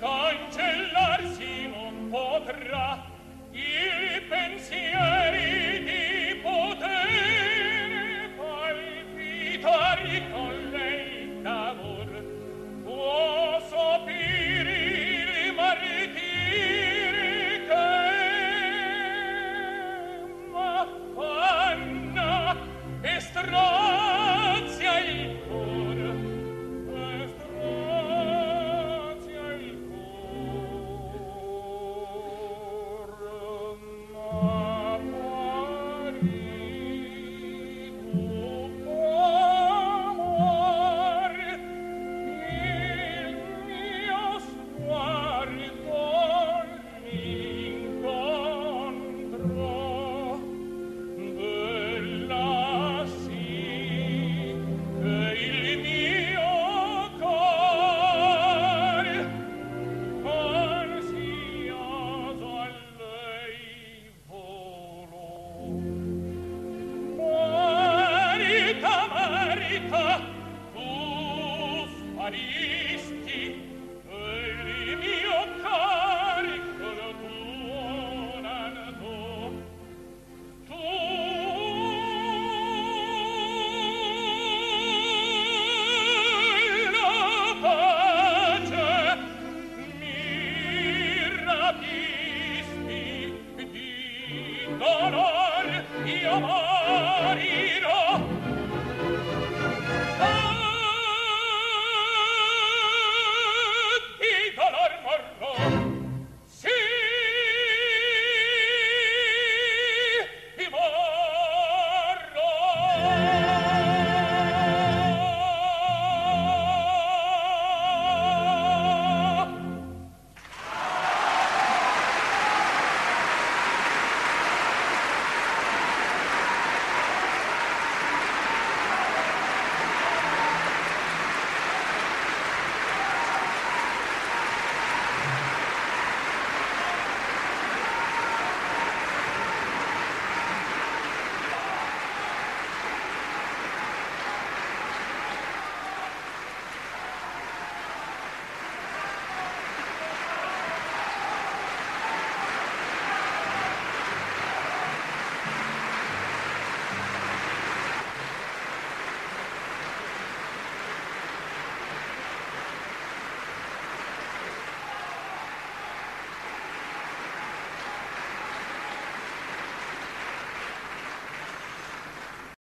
cancellar si non potrà il pensiero Maria